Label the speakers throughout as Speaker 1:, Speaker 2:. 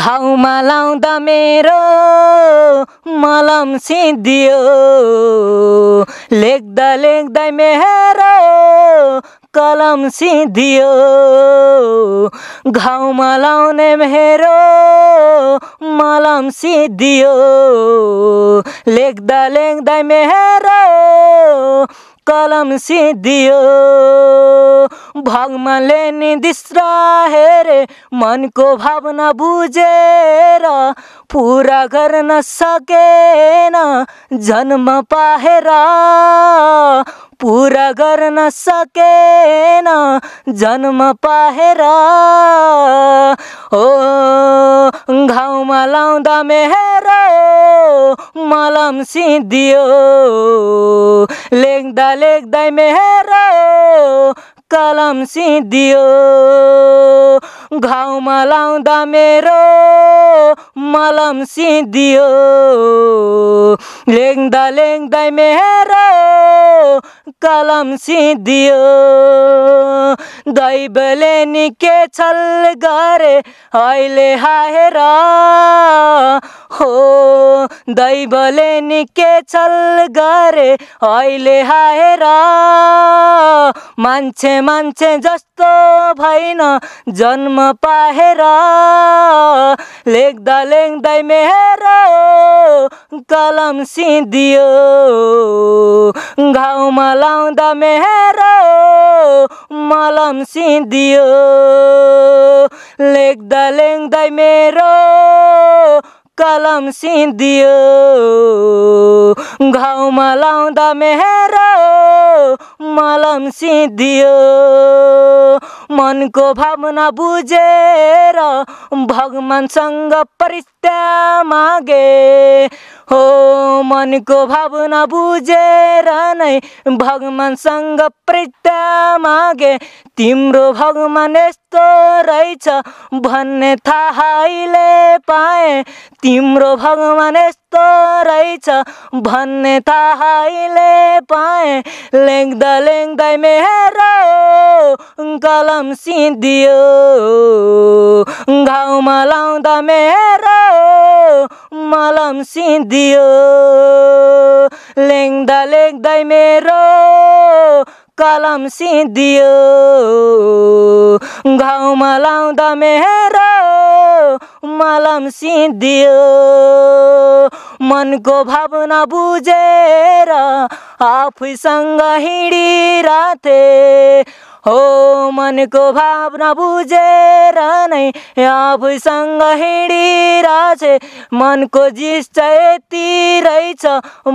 Speaker 1: घाउमा लाउँदा मेरो मलम सिद्धियो। लेख्दा लेख्दै मेरो कलम सिद्धियो। घाउमा लाउने मेरो मलम सिद्धियो। लेख्दा लेख्दै मेरो कलम सिद्धियो। नि दिश्रा हेरे मनको भावना बुझेर पुरा गर्न सकेन। जन्म पाएर पुरा गर्न सकेन जन्म पाएर ओ घाउमा लाउँदा मेरो मलम सिद्धियो। लेख्दा लेख्दै मेरो कलम सिद्धियो। घाउमा लाउँदा मेरो मलम सिद्धियो। लेख्दा लेख्दै मेरो कलम सिद्धियो। दैवले निके छल गरे अहिले हाएर हो दैवले निके छल गरे अहिले हाएर मान्छे मान्छे जस्तो भइन जन्म पाएर लेख्दा लेख्दै मेरो कलम सिद्धियो घाउमा लाउँदा मेरो मलम सिद्धियो लेख्दा लेख्दै मेरो कलम सिद्धियो घाउमा लाउँदा मेरो मलम सिद्धियो। मनको भावना बुझेर भगवानसँग परित्या मागे। हो मनको भावना बुझेर नै भगवानसँग परित्या मागे। तिम्रो भगवान यस्तो रहेछ भन्ने थाहा अहिले पाएँ। तिम्रो भगवान यस्तो रहेछ भन्ने थाहा अहिले पाएँ। लेख्दा लेख्दै मेरो कलम सिद्धियो। घाउमा लाउँदा मेरो मलम सिद्धियो। लेख्दा लेख्दै मेरो कलम सिद्धियो। घाउमा लाउँदा मेरो मलम सिद्धियो। मनको भावना बुझेर आफैसँग हिँडिरहे हो मनको भावना बुझेर नै आफैसँग हिँडिरहेछे मनको जिस यति रहेछ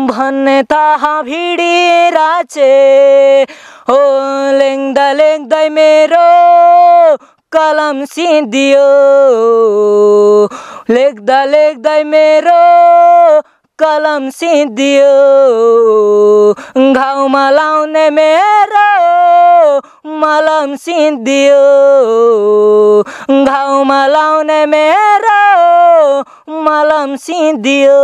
Speaker 1: भन्ने थाहा भिडिरहेछे हो लेख्दा लेख्दै मेरो कलम सिद्धियो लेख्दा लेख्दै मेरो कलम सिद्धियो। घाउमा लाउने मेरो मलम सिद्धियो। घाउमा लाउने मेरो मलम सिद्धियो।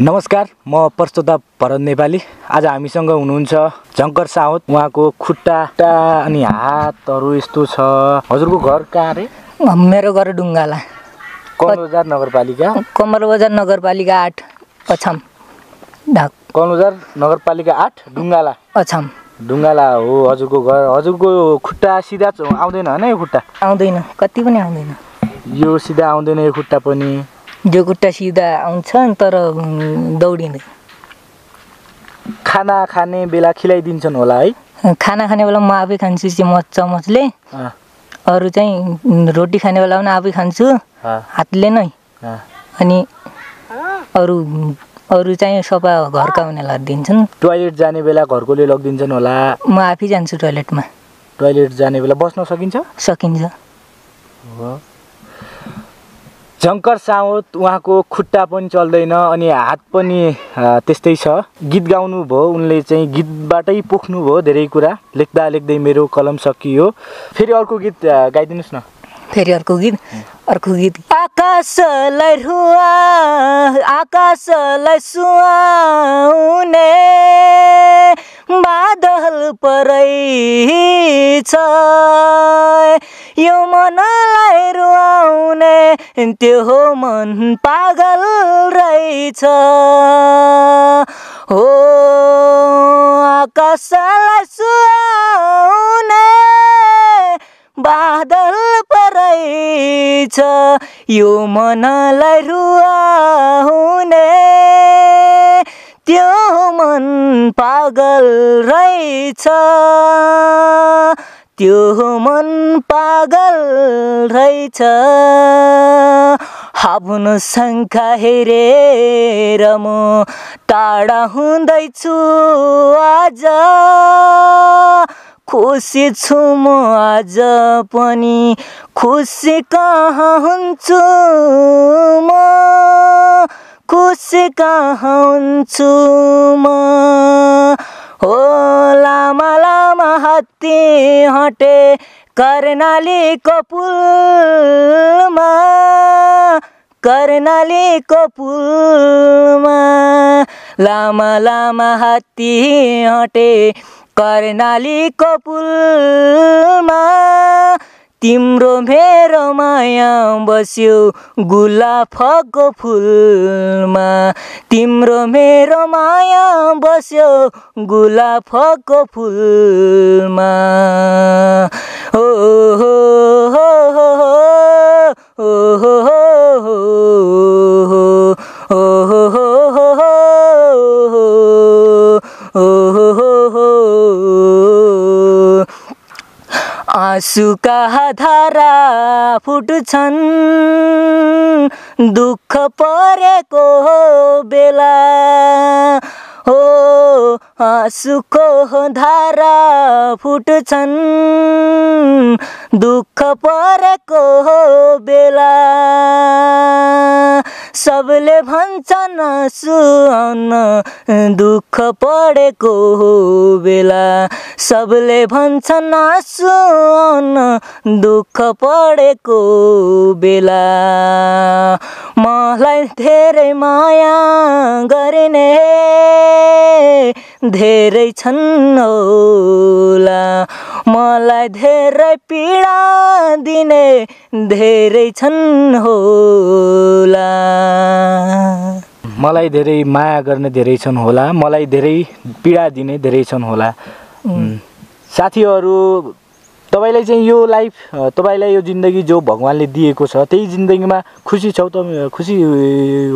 Speaker 2: नमस्कार म प्रस्तुता भरत नेपाली। आज हामीसँग हुनुहुन्छ झङ्कर साउत उहाँको खुट्टा खुट्टा अनि हातहरू यस्तो छ। हजुरको घर कहाँ रे?
Speaker 1: मेरो घर डुङ्गाला।
Speaker 2: कौनबजार नगरपालिका?
Speaker 1: कमल बजार नगरपालिका आठ अछाम ढाक।
Speaker 2: कौनबजार नगरपालिका आठ? ढुङ्गाला
Speaker 1: अछाम
Speaker 2: ढुङ्गाला हो हजुरको घर हजुरको खुट्टा सिधा आउँदैन होइन यो खुट्टा?
Speaker 1: आउँदैन कति पनि आउँदैन।
Speaker 2: यो सिधा आउँदैन यो खुट्टा पनि?
Speaker 1: जो खुट्टा सिधा आउँछ तर दौडिँदैन।
Speaker 2: खाना खाने बेला खिलाइदिन्छन् होला है?
Speaker 1: खाना खाने बेला म आफै खान्छु चमच चमचले
Speaker 2: अँ,
Speaker 1: अरू चाहिँ रोटी खाने बेला पनि आफै खान्छु। हातले नै। अनि अरू अरू चाहिँ सफा घरका हुनेलाई दिन्छन्।
Speaker 2: टोइलेट जाने बेला घरकोले लगिदिन्छन् होला।
Speaker 1: म आफै जान्छु टोइलेटमा
Speaker 2: टोइलेट जाने बेला बस्न सकिन्छ?
Speaker 1: सकिन्छ।
Speaker 2: झङ्कर सावत उहाँको खुट्टा पनि चल्दैन अनि हात पनि त्यस्तै छ। गीत गाउनु भयो उनले चाहिँ गीतबाटै पोख्नु भयो धेरै कुरा। लेख्दा लेख्दै मेरो कलम सकियो। फेरि अर्को गीत गाइदिनुहोस् न।
Speaker 1: फेरि अर्को गीत अर्को गीत। आकाशलाई रुवा आकाशलाई सुहाउने बादल परै छ। यो मनलाई रुवाउने त्यो मन पागल रहेछ। हो आकाशलाई सुहाउने बादल परेछ यो मनलाई रुवाउने त्यो मन पागल रहेछ। त्यो मन पागल रहेछ। आफ्नो शङ्का हेरेर म टाढा हुँदैछु आज। खुसी छु म आज पनि खुसी कहाँ हुन्छु म। खुसी कहाँ हुन्छु म। हो लामा लामा हात्ती हटे कर्णालीको पुलमा कर्णालीको पुलमा लामा लामा हात्ती हटे कर्णालीको पुलमा तिम्रो मेरो माया बस्यो गुलाफको फुलमा तिम्रो मेरो माया बस्यो गुलाफको फुलमा हो हो हो हो हो हो हो आँसुका धारा फुट्छन्। दुःख परेको बेला। हो आँसुको धारा फुट्छन्। दुःख परेको बेला। भन्छन् सुहाउन दुःख पढेको बेला। सबले भन्छन् सुहाउन दुःख पढेको बेला। मलाई धेरै माया गर्ने धेरै छन् होला। मलाई धेरै पीडा दिने धेरै छन् होला।
Speaker 2: मलाई धेरै माया गर्ने धेरै छन् होला मलाई धेरै पीडा दिने धेरै छन् होला। साथीहरू तपाईँलाई चाहिँ यो लाइफ तपाईँलाई यो जिन्दगी जो भगवान्ले दिएको छ त्यही जिन्दगीमा खुसी छौ त खुसी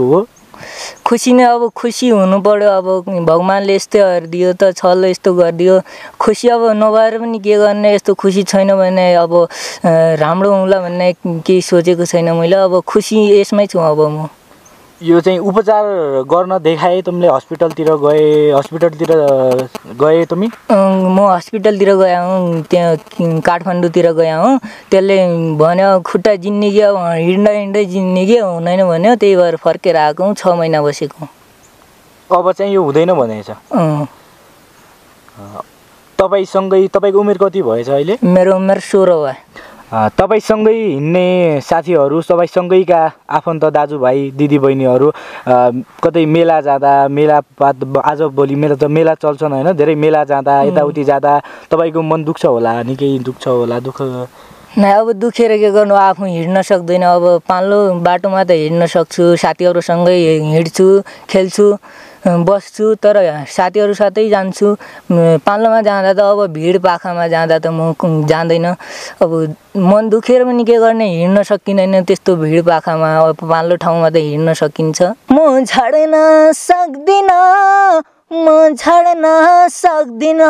Speaker 2: हो?
Speaker 1: खुसी नै अब खुसी हुनु पर्यो अब भगवान्ले यस्तै हेरिदियो त छल यस्तो गरिदियो। खुसी अब नभएर पनि के गर्ने यस्तो खुसी छैन भने अब राम्रो हुँला भन्ने केही सोचेको छैन मैले अब खुसी यसमै छु अब म।
Speaker 2: यो चाहिँ उपचार गर्न देखाए तिमीले हस्पिटलतिर गए हस्पिटलतिर गए तिमी?
Speaker 1: म हस्पिटलतिर गएँ हुँ त्यहाँ काठमाडौँतिर गएँ हुँ। त्यसले भन्यो खुट्टा जिन्दगी अब हिँड्दा हिँड्दै जिन्दगी हुँदैन भन्यो। त्यही भएर फर्केर आएको हुँ छ महिना बसेको
Speaker 2: अब चाहिँ यो हुँदैन भनेको छ
Speaker 1: अँ,
Speaker 2: तपाईँसँगै तपाईँको उमेर कति भएछ अहिले?
Speaker 1: मेरो उमेर सोह्र भयो
Speaker 2: तपाईँसँगै हिँड्ने साथीहरू तपाईँसँगैका आफन्त दाजुभाइ दिदीबहिनीहरू कतै मेला जाँदा मेलापात आज भोलि मेला त मेला चल्छन् होइन धेरै मेला जाँदा यताउति जाँदा तपाईँको मन दुख्छ होला निकै दुख्छ होला दुःख
Speaker 1: नै अब दुखेर के गर्नु आफू हिँड्न सक्दैन अब पालो बाटोमा त हिँड्न सक्छु साथीहरूसँगै हिँड्छु खेल्छु। बस्छु तर साथीहरू साथै जान्छु। पालोमा जाँदा त अब भिड पाखामा जाँदा त म जाँदैन। अब मन दुखेर पनि के गर्ने हिँड्न सकिँदैन त्यस्तो भिड पाखामा। अब पालो ठाउँमा त हिँड्न सकिन्छ। म झाड्न सक्दिनँ म छाड्न सक्दिन।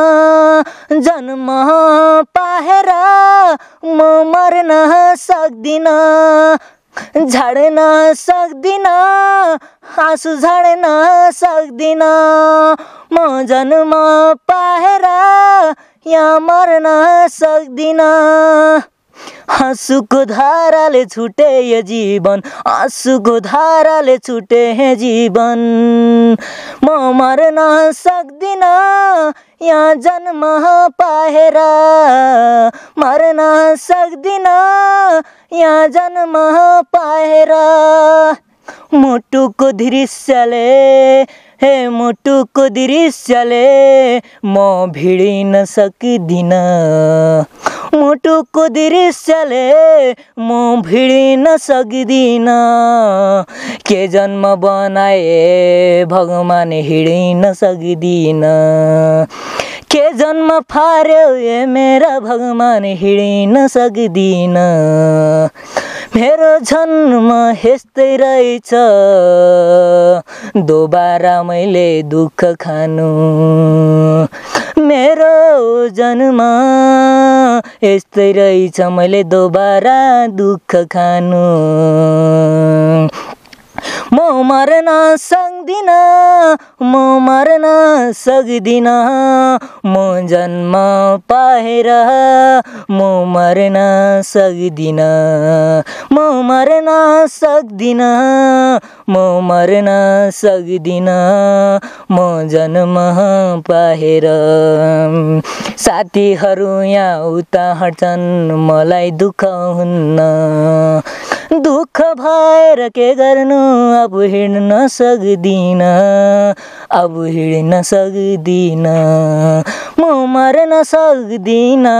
Speaker 1: जन्म पाएर म मर्न सक्दिन। झाड्न सक्दिन आँसु झाड्न सक्दिन म जन्म पाएर यहाँ मर्न सक्दिन आँसुको धाराले छुटे यो जीवन आँसुको धाराले छुटे हे जीवन। म मर्न सक्दिन यहाँ जन्म पाएर। मर्न सक्दिन यहाँ जन्म पाएर। मुटुको दृश्यले हे मुटुको दृश्यले म भिडिन सक्दिनँ। मुटुको दृश्यले म भिडिन सक्दिनँ के जन्म बनाए भगवान हिँडिन सक्दिनँ के जन्म फार्यो ए मेरा भगवान हिँडिन सक्दिनँ मेरो जन्म यस्तै रहेछ दोबारा मैले दुःख खानु। मेरो जन्म यस्तै रहेछ मैले दोबारा दुःख खानु। म मर्न सक्दिनँ म मर्न सक्दिनँ। म जन्म पाएर म मर्न सक्दिनँ। म मर्न सक्दिनँ म मर्न सक्दिनँ। म जन्म पाएर साथीहरू यहाँ उता हट्छन् मलाई दुःख हुन्न। दुःख भएर के गर्नु अब हिँड्न सक्दिनँ अब हिँड्न सक्दिनँ। म मर्न सक्दिनँ।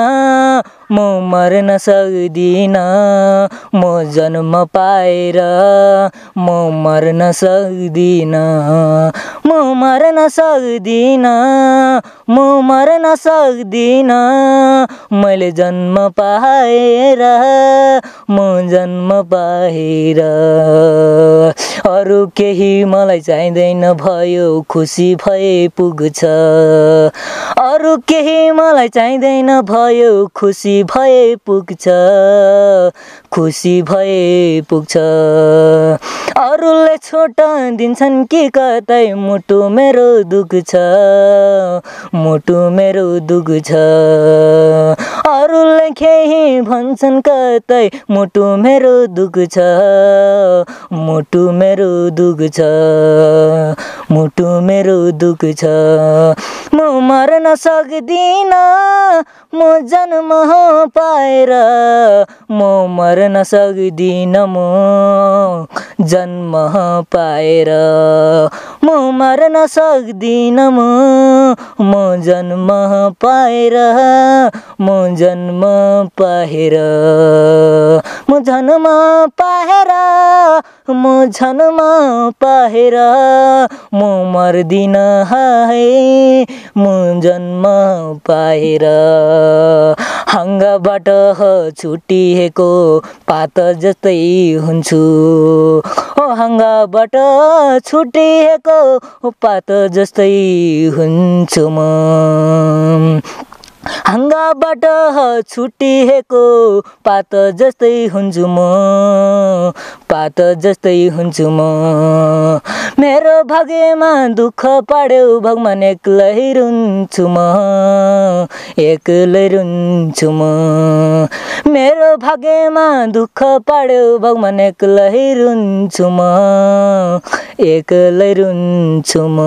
Speaker 1: म मर्न सक्दिनँ म जन्म पाएर म मर्न सक्दिनँ। म मर्न सक्दिनँ म मर्न सक्दिनँ। मैले जन्म पाएर म जन्म पाएर। अरू केही मलाई चाहिँदैन भयो खुसी भए पुग्छ। अरू केही मलाई चाहिँदैन भयो खुसी भए पुग्छ। खुसी भए पुग्छ। अरूले छोटा दिन्छन् कि कतै मुटु मेरो दुख्छ। मुटु मेरो दुख्छ। अरूले केही भन्छन् कतै। मुटु मेरो दुख्छ मुटु मेरो दुख्छ मुटु मेरो दुख्छ म मर्न सक्दिनँ। म जन्म पाएर। म मर्न सक्दिनँ। म जन्म पाएर। म मर्न सक्दिनँ म म जन्म पाएर म जन्म पाएर म जन्म पाएर म जन्म पाएर म मर्दिनँ है म जन्म पाएर हाँगाबाट छुटिएको पात जस्तै हुन्छु। ओ हाँगाबाट छुटिएको पात जस्तै हुन्छु म। हाँगाबाट छुटिएको पात जस्तै हुन्छु म। पात जस्तै हुन्छु म। मेरो भाग्यमा दुःख पाड्यो भगवान् एक्लै रुन्छु म एक्लै रुन्छु म। मेरो भाग्यमा दुःख पाड्यो भगवान् एक्लै रुन्छु म एक्लै रुन्छु म।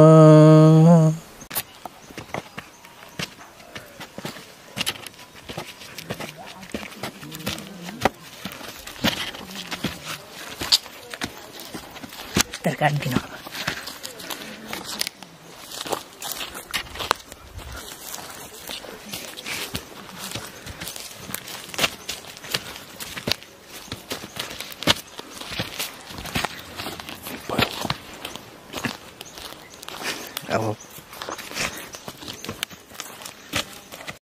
Speaker 1: तरकारी दिन